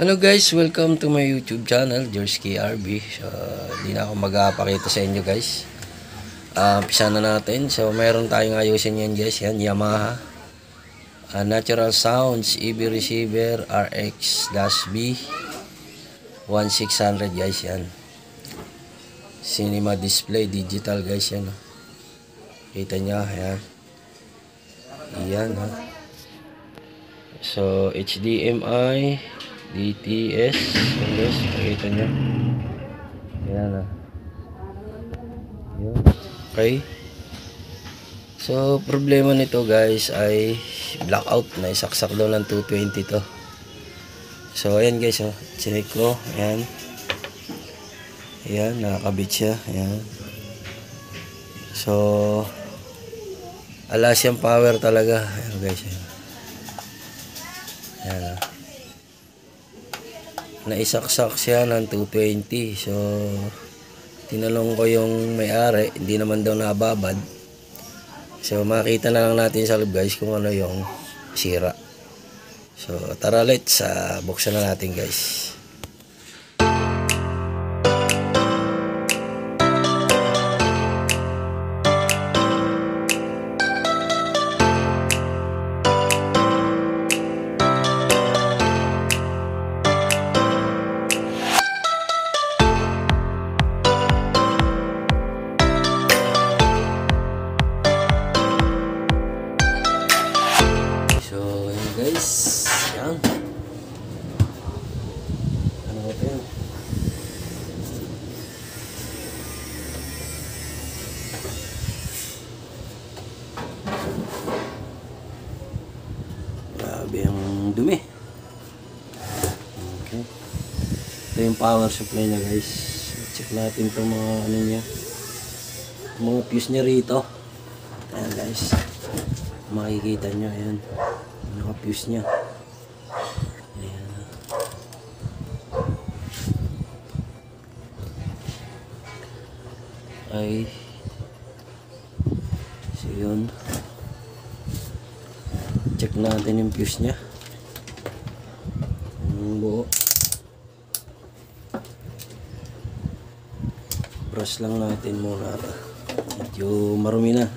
Hello guys, welcome to my YouTube channel, George KRB. So, di na ako magpapakita sa inyo guys. Uh, pisa na natin. So, mayroon tayong ayusin yan guys. Yan, Yamaha. Uh, Natural Sounds EB Receiver RX-B 1600 guys yan. Cinema display digital guys yan. Kita nyo, yan. Yan ha. So, HDMI, DTS, yan guys, makita nyo. Yan ah. Yun. Okay. So, problema nito guys ay blackout na isaksak daw ng 220 to. So, ayan guys, oh. Check ko. Ayan. Ayan, nakakabit siya. Ayan. So, ala siyang power talaga. Ayan guys. Ayan. Ayan. ah. Naisaksak siya ng 220. So, tinanong ko yung may-ari. Hindi naman daw nababad. So, makita na lang natin sa loob guys kung ano yung sira. So, tara let's uh, buksan na natin guys. Guys. Yan. Ano ba yun? Grabe ang dumi. Okay. Ito yung power supply niya guys. Check natin itong mga ano niya. Mga fuse niya rito. Ayan guys makikita nyo ayan fuse nya ayan. Ay. So yun. Check natin yung fuse nya yung buo. Brush lang natin muna. Medyo marumi na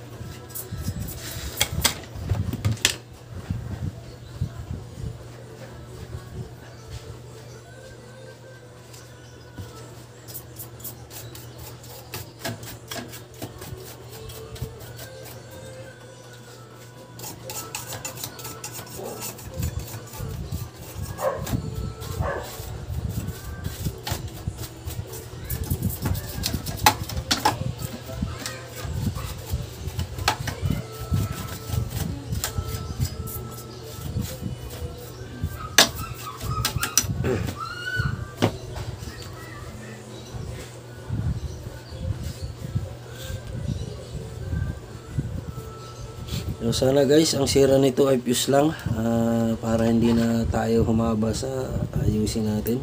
So, sana guys, ang sira nito ay fuse lang ah, para hindi na tayo humaba sa ayusin natin.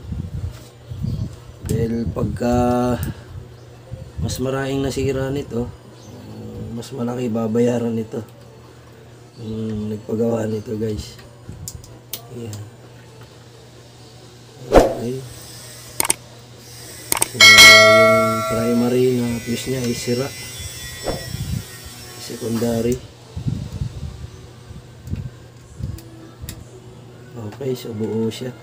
Dahil pagka mas maraming nasira nito, ah, mas malaki babayaran nito. Yung nagpagawa nito guys. Ayan. Okay. So, yung primary na fuse niya ay sira. Secondary. So buo siya.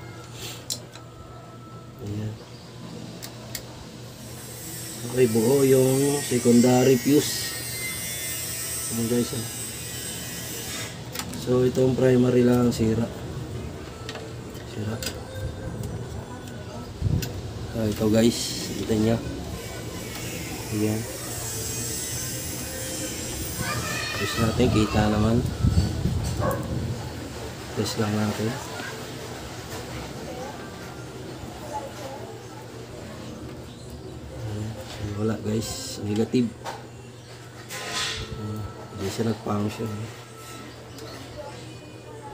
Ayan. Okay, buo yung secondary fuse. Ayan guys. ah. So, itong primary lang ang sira. Sira. So, ito guys. Kita niya. Ayan. Test natin. Kita naman. Test lang natin. Ayan, wala guys. Negative. Ayan, hindi siya nag-function.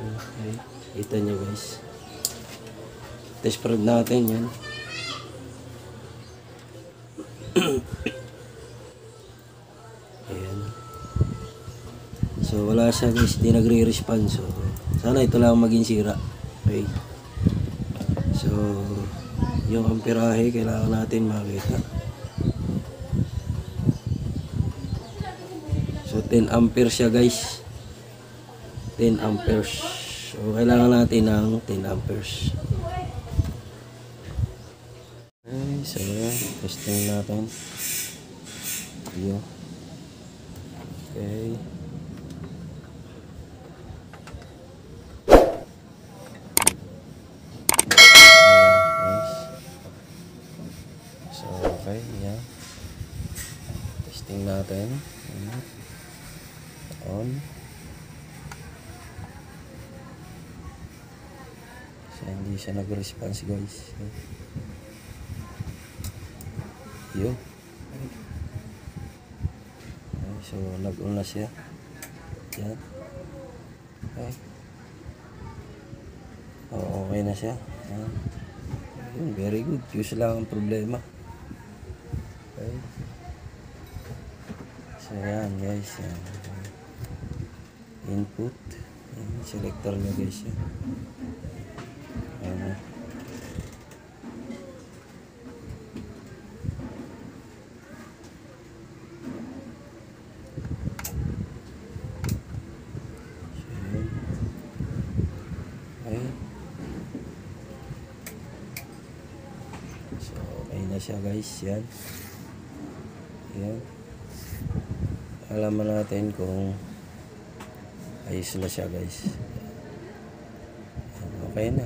Okay. kita nyo guys. Test probe natin yan ayan. So wala siya guys. Hindi nagre-respond. So sana ito lang maging sira. Okay. So, yung amperahe kailangan natin makita. 10 amperes siya guys. 10 amperes. So, kailangan natin ng 10 amperes. Okay, so. Testing natin. Yo. Okay. So, okay, yan. Testing natin. Ayan. On. So, hindi siya nag-response, guys. Yo. Okay, so, nag-on na siya. Yan. Okay. Okay na siya. Yan. Yun, very good. Fuse lang ang problema. Okay. So, yan guys. Yan. Input. Yan, selector nyo guys yan. Yan. So, yan. Okay. So, okay na siya guys. Yan. Yan. Alaman natin kung ayos na siya guys. Yan, Okay na.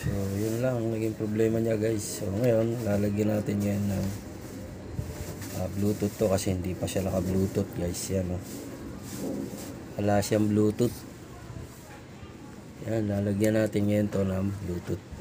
So, yun lang ang naging problema niya guys. So, ngayon, lalagyan natin yan ng ah, Bluetooth to kasi hindi pa siya naka-Bluetooth guys. Yan oh. Wala siyang Bluetooth. Yan, lalagyan natin ngayon to ng Bluetooth.